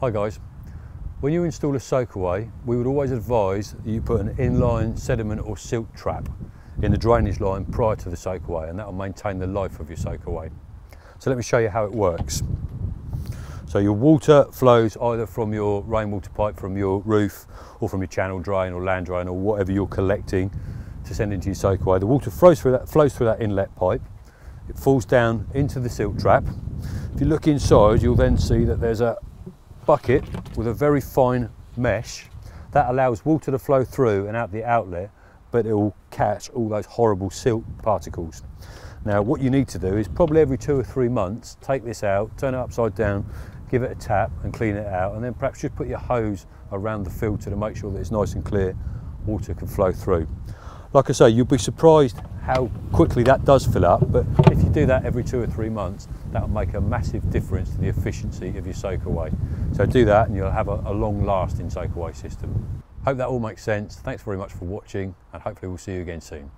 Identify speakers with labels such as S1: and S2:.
S1: Hi guys. When you install a soakaway, we would always advise that you put an inline sediment or silt trap in the drainage line prior to the soakaway and that will maintain the life of your soakaway. So let me show you how it works. So your water flows either from your rainwater pipe from your roof or from your channel drain or land drain or whatever you're collecting to send into your soakaway. The water flows through that, flows through that inlet pipe. It falls down into the silt trap. If you look inside, you'll then see that there's a bucket with a very fine mesh that allows water to flow through and out the outlet but it will catch all those horrible silt particles. Now what you need to do is probably every two or three months take this out, turn it upside down, give it a tap and clean it out and then perhaps just put your hose around the filter to make sure that it's nice and clear, water can flow through. Like I say, you'll be surprised how quickly that does fill up, but if you do that every two or three months, that'll make a massive difference to the efficiency of your soakaway. So do that and you'll have a, a long lasting soakaway system. Hope that all makes sense. Thanks very much for watching and hopefully we'll see you again soon.